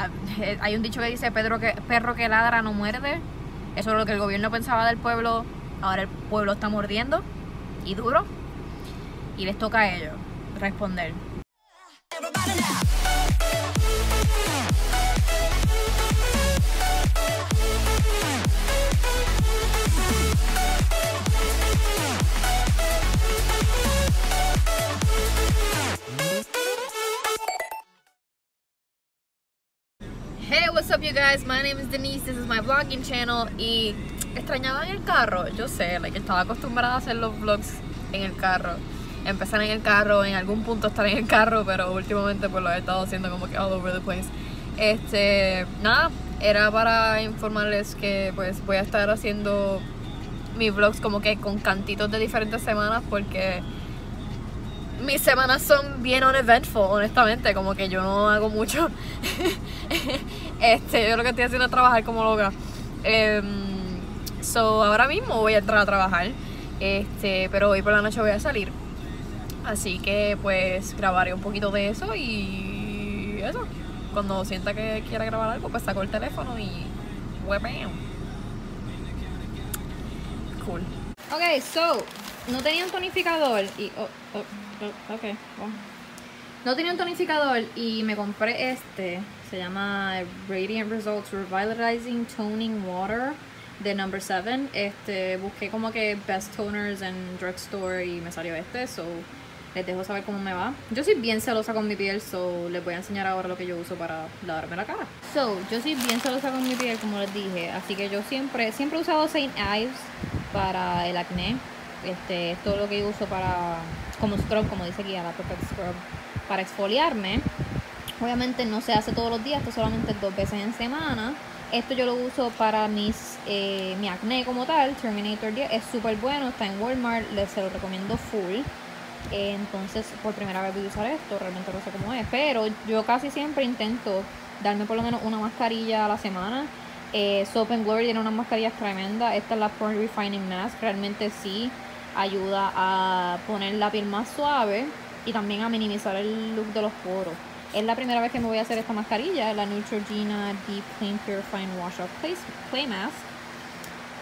ah, eh, hay un dicho que dice Pedro que, perro que ladra no muerde. Eso es lo que el gobierno pensaba del pueblo. Ahora el pueblo está mordiendo y duro. Y les toca a ellos responder. Hey, what's up you guys? My name is Denise, this is my vlogging channel y extrañaban el carro, yo sé, like, estaba acostumbrada a hacer los vlogs en el carro empezar en el carro, en algún punto estar en el carro, pero últimamente pues lo he estado haciendo como que all over the place. Este, nada, era para informarles que pues voy a estar haciendo mis vlogs como que con cantitos de diferentes semanas porque mis semanas son bien uneventful, honestamente, como que yo no hago mucho. este, yo lo que estoy haciendo es trabajar como loca. Em, so ahora mismo voy a entrar a trabajar. Este, pero hoy por la noche voy a salir. Así que pues grabaré un poquito de eso y eso. Cuando sienta que quiera grabar algo, pues saco el teléfono y. Cool. Ok, so, no tenía un tonificador y... Oh, oh, oh, No tenía un tonificador y me compré este. Se llama Radiant Results Revitalizing Toning Water de Number 7. Este, busqué como que best toners en drugstore y me salió este, so les dejo saber cómo me va. Yo soy bien celosa con mi piel, so les voy a enseñar ahora lo que yo uso para lavarme la cara. So, yo soy bien celosa con mi piel, como les dije, así que yo siempre, siempre he usado Saint Ives para el acné. Este, es todo lo que yo uso para, como scrub, como dice aquí, la Perfect Scrub, para exfoliarme. Obviamente no se hace todos los días, esto solamente dos veces en semana. Esto yo lo uso para mis eh, mi acné como tal, Terminator 10. Es súper bueno, está en Walmart, les se lo recomiendo full entonces, por primera vez voy a usar esto, realmente no sé cómo es, pero yo casi siempre intento darme por lo menos una mascarilla a la semana. Eh, Soap and Glory tiene unas mascarillas tremendas. Esta es la Pore Refining Mask, realmente sí ayuda a poner la piel más suave y también a minimizar el look de los poros. Es la primera vez que me voy a hacer esta mascarilla, la Neutrogena Deep Clean Purifying Wash Off Clay, Mask.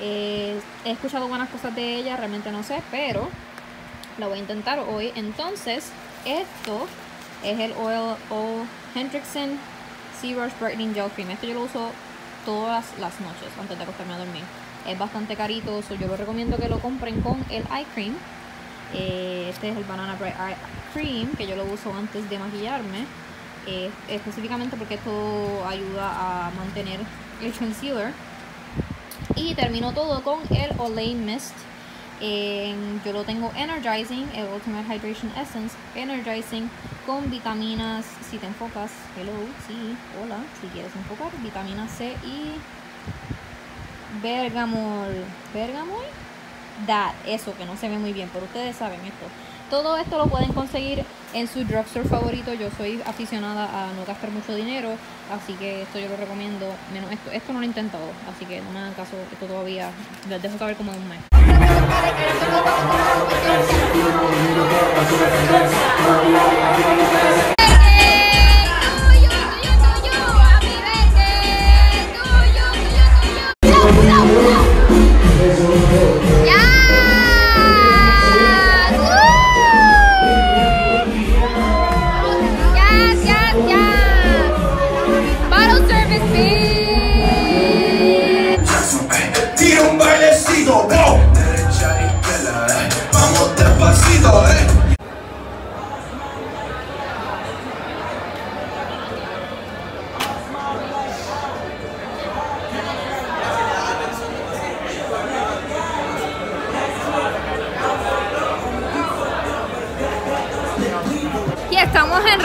Eh, he escuchado buenas cosas de ella, realmente no sé, pero la voy a intentar hoy. Entonces, esto es el Oil O Hendrickson Sea Rush Brightening Gel Cream. Esto yo lo uso todas las noches antes de acostarme a dormir. Es bastante carito, yo lo recomiendo que lo compren con el Eye Cream. Eh, este es el Banana Bright Eye Cream, que yo lo uso antes de maquillarme. Eh, específicamente porque esto ayuda a mantener el concealer. Y termino todo con el Olay Mist yo lo tengo Energizing, el Ultimate Hydration Essence, Energizing con vitaminas, si te enfocas, hello, sí, hola, si quieres enfocar, vitamina C y bergamol, bergamol, that, eso que no se ve muy bien, pero ustedes saben esto. Todo esto lo pueden conseguir en su drugstore favorito. Yo soy aficionada a no gastar mucho dinero, así que esto yo lo recomiendo. Menos esto, esto no lo he intentado, así que no me hagan caso, esto todavía les dejo saber como un mes.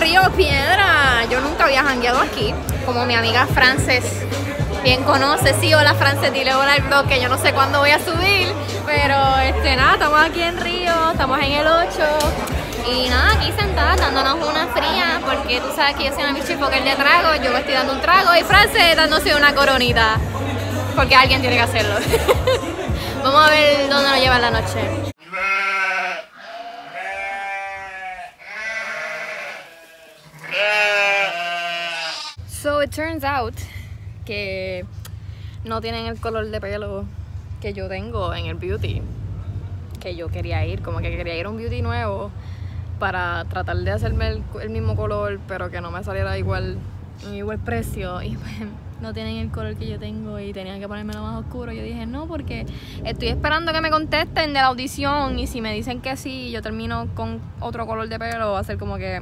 Río Piedra. Yo nunca había jangueado aquí. Como mi amiga Frances bien conoce. Sí, hola Frances, dile hola al blog que yo no sé cuándo voy a subir. Pero este nada, estamos aquí en Río, estamos en el 8. Y nada, aquí sentada dándonos una fría, porque tú sabes que yo soy una bichifoker de trago, yo me estoy dando un trago y Frances dándose una coronita. Porque alguien tiene que hacerlo. Vamos a ver dónde nos lleva la noche. It turns out que no tienen el color de pelo que yo tengo en el beauty. Que yo quería ir, como que quería ir a un beauty nuevo para tratar de hacerme el, mismo color, pero que no me saliera igual, igual precio. Y pues no tienen el color que yo tengo y tenían que ponerme lo más oscuro. Yo dije, no, porque estoy esperando que me contesten de la audición y si me dicen que sí, yo termino con otro color de pelo, va a ser como que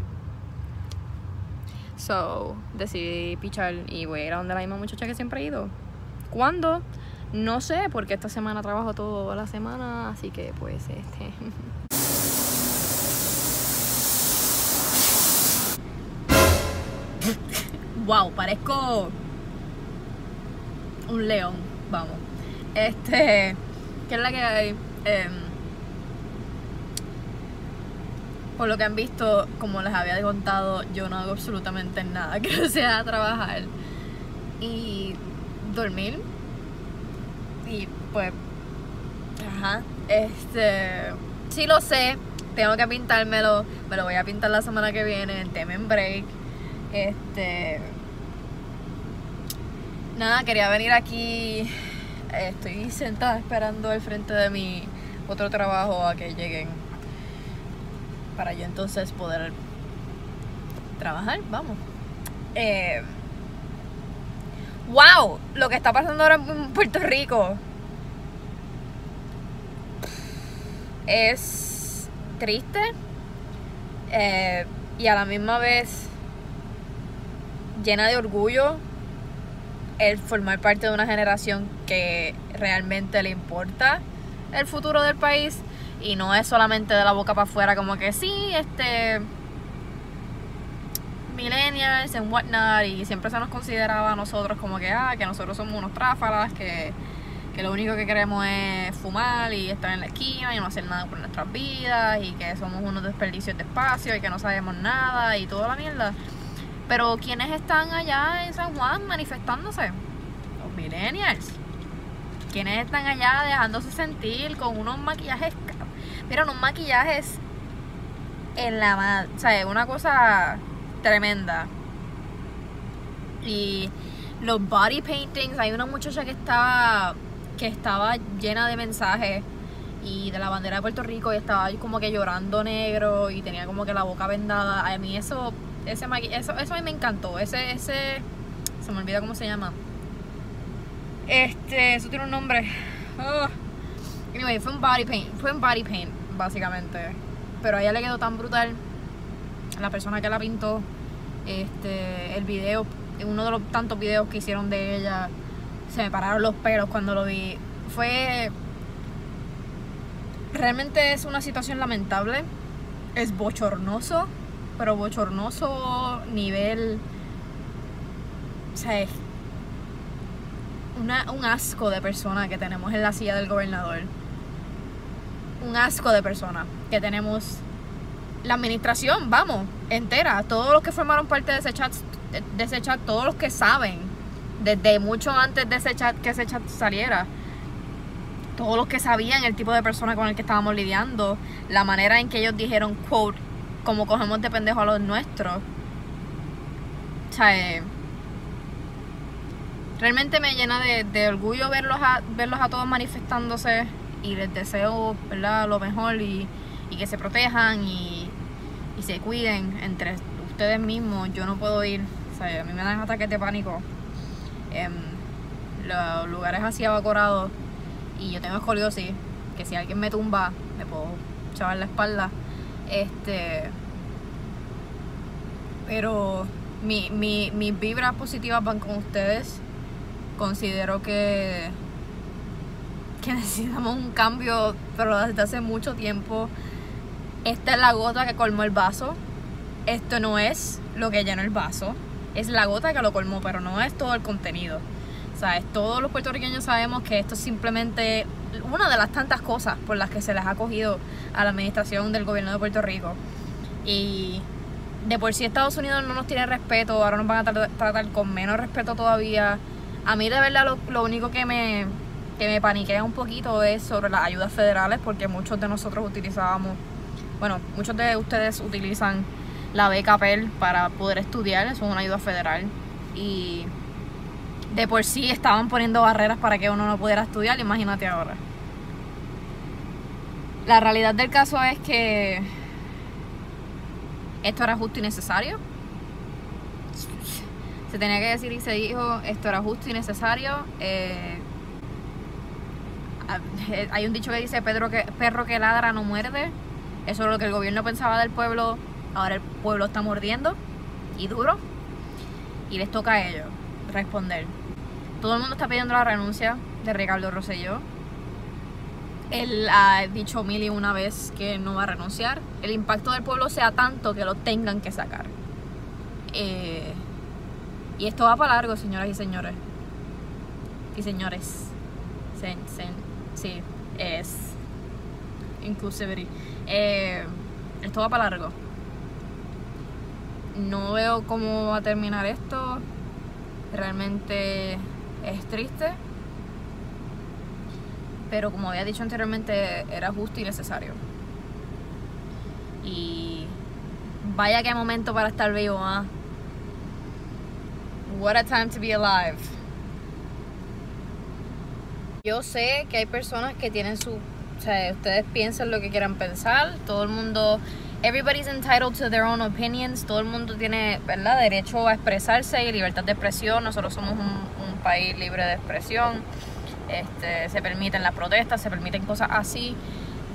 So, decidí pichar y voy a ir a donde la misma muchacha que siempre he ido. ¿Cuándo? No sé, porque esta semana trabajo toda la semana, así que pues este... wow, parezco un león, vamos. Este, ¿qué es la que hay? Em, por lo que han visto, como les había contado, yo no hago absolutamente nada que no sea trabajar y dormir. Y pues, ajá, este, sí lo sé, tengo que pintármelo, me lo voy a pintar la semana que viene en Temen Break. Este, nada, quería venir aquí, estoy sentada esperando al frente de mi otro trabajo a que lleguen para yo entonces poder trabajar, vamos. Eh, wow, lo que está pasando ahora en Puerto Rico es triste eh, y a la misma vez llena de orgullo el formar parte de una generación que realmente le importa el futuro del país y no es solamente de la boca para afuera como que sí, este millennials and whatnot y siempre se nos consideraba a nosotros como que ah, que nosotros somos unos tráfalas, que, que lo único que queremos es fumar y estar en la esquina y no hacer nada por nuestras vidas y que somos unos desperdicios de espacio y que no sabemos nada y toda la mierda. Pero ¿quiénes están allá en San Juan manifestándose? Los millennials. ¿Quiénes están allá dejándose sentir con unos maquillajes Mira, unos maquillajes en la madre. O sea, una cosa tremenda. Y los body paintings, hay una muchacha que estaba que estaba llena de mensajes y de la bandera de Puerto Rico y estaba como que llorando negro y tenía como que la boca vendada. A mí eso ese eso eso a mí me encantó. Ese ese se me olvida cómo se llama. Este, eso tiene un nombre. Anyway, fue un body paint, fue un body paint básicamente. Pero a ella le quedó tan brutal la persona que la pintó. Este, el video, uno de los tantos videos que hicieron de ella, se me pararon los pelos cuando lo vi. Fue. Realmente es una situación lamentable. Es bochornoso, pero bochornoso nivel. O sea, un asco de persona que tenemos en la silla del gobernador un asco de personas que tenemos la administración, vamos, entera, todos los que formaron parte de ese chat, de ese chat, todos los que saben, desde mucho antes de ese chat, que ese chat saliera, todos los que sabían el tipo de persona con el que estábamos lidiando, la manera en que ellos dijeron, quote, como cogemos de pendejo a los nuestros. O sea, eh, realmente me llena de, de orgullo verlos a, verlos a todos manifestándose y les deseo ¿verdad? lo mejor y, que se protejan y, se cuiden entre ustedes mismos. Yo no puedo ir, o sea, a mí me dan ataques de pánico. los lugares así evaporados y yo tengo escoliosis, que si alguien me tumba, me puedo chavar la espalda. Este. Pero mi, mi, mis vibras positivas van con ustedes. Considero que necesitamos un cambio, pero desde hace mucho tiempo. Esta es la gota que colmó el vaso. Esto no es lo que llenó el vaso. Es la gota que lo colmó, pero no es todo el contenido. ¿Sabes? Todos los puertorriqueños sabemos que esto es simplemente una de las tantas cosas por las que se les ha cogido a la administración del gobierno de Puerto Rico. Y de por sí Estados Unidos no nos tiene respeto, ahora nos van a tratar con menos respeto todavía. A mí de verdad lo, lo único que me, que me paniquea un poquito es sobre las ayudas federales porque muchos de nosotros utilizábamos, bueno, muchos de ustedes utilizan la beca PEL para poder estudiar, eso es una ayuda federal. y de por sí estaban poniendo barreras para que uno no pudiera estudiar, imagínate ahora. La realidad del caso es que esto era justo y necesario. Se tenía que decir y se dijo, esto era justo y necesario. Eh, hay un dicho que dice, Pedro que, perro que ladra no muerde. Eso es lo que el gobierno pensaba del pueblo. Ahora el pueblo está mordiendo y duro. Y les toca a ellos responder. Todo el mundo está pidiendo la renuncia de Ricardo Rosselló. Él ha dicho mil y una vez que no va a renunciar. El impacto del pueblo sea tanto que lo tengan que sacar. Eh, y esto va para largo, señoras y señores. Y señores. Sí, es inclusivity. Eh, esto va para largo. No veo cómo va a terminar esto. Realmente es triste. Pero como había dicho anteriormente, era justo y necesario. Y vaya qué momento para estar vivo, ¿ah? What a time to be alive. Yo sé que hay personas que tienen su... O sea, ustedes piensan lo que quieran pensar. Todo el mundo... Everybody's entitled to their own opinions. Todo el mundo tiene, ¿verdad? Derecho a expresarse y libertad de expresión. Nosotros somos un, país libre de expresión. Este, se permiten las protestas, se permiten cosas así.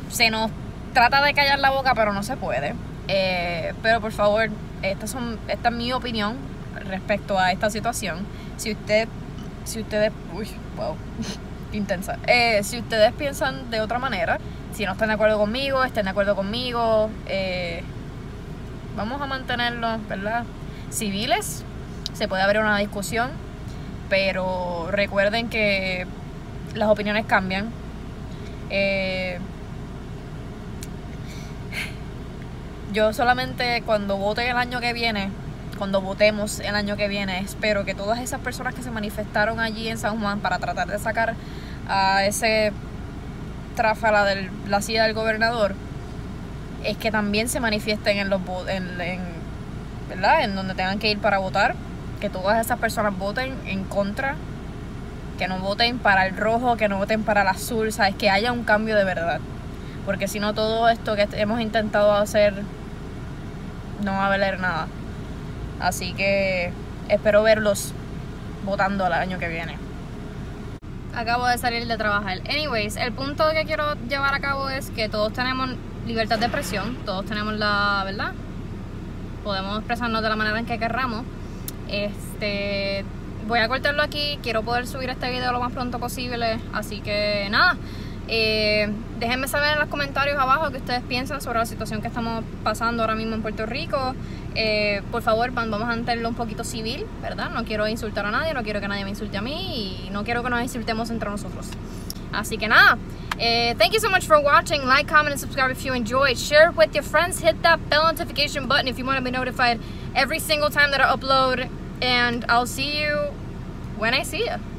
Se nos trata de callar la boca, pero no se puede. Eh, pero por favor, estas son, esta es mi opinión respecto a esta situación. Si usted, si ustedes, uy, wow, intensa. Eh, si ustedes piensan de otra manera, si no están de acuerdo conmigo, estén de acuerdo conmigo, eh, vamos a mantenerlo, ¿verdad? Civiles, se puede abrir una discusión, pero recuerden que las opiniones cambian. Eh, yo solamente cuando vote el año que viene, cuando votemos el año que viene, espero que todas esas personas que se manifestaron allí en San Juan para tratar de sacar a ese tráfala de la silla del gobernador, es que también se manifiesten en los en, en, ¿verdad? en donde tengan que ir para votar, que todas esas personas voten en contra, que no voten para el rojo, que no voten para el azul, sabes que haya un cambio de verdad. Porque si no todo esto que hemos intentado hacer no va a valer nada. Así que espero verlos votando el año que viene. Acabo de salir de trabajar. Anyways, el punto que quiero llevar a cabo es que todos tenemos libertad de expresión, todos tenemos la verdad. Podemos expresarnos de la manera en que querramos. Este, voy a cortarlo aquí, quiero poder subir este video lo más pronto posible, así que nada. Eh, déjenme saber en los comentarios abajo qué ustedes piensan sobre la situación que estamos pasando ahora mismo en Puerto Rico. Eh, por favor, vamos a mantenerlo un poquito civil, ¿verdad? No quiero insultar a nadie, no quiero que nadie me insulte a mí y no quiero que nos insultemos entre nosotros. Así que nada. Uh, thank you so much for watching. Like, comment, and subscribe if you enjoyed. Share it with your friends. Hit that bell notification button if you want to be notified every single time that I upload. And I'll see you when I see you.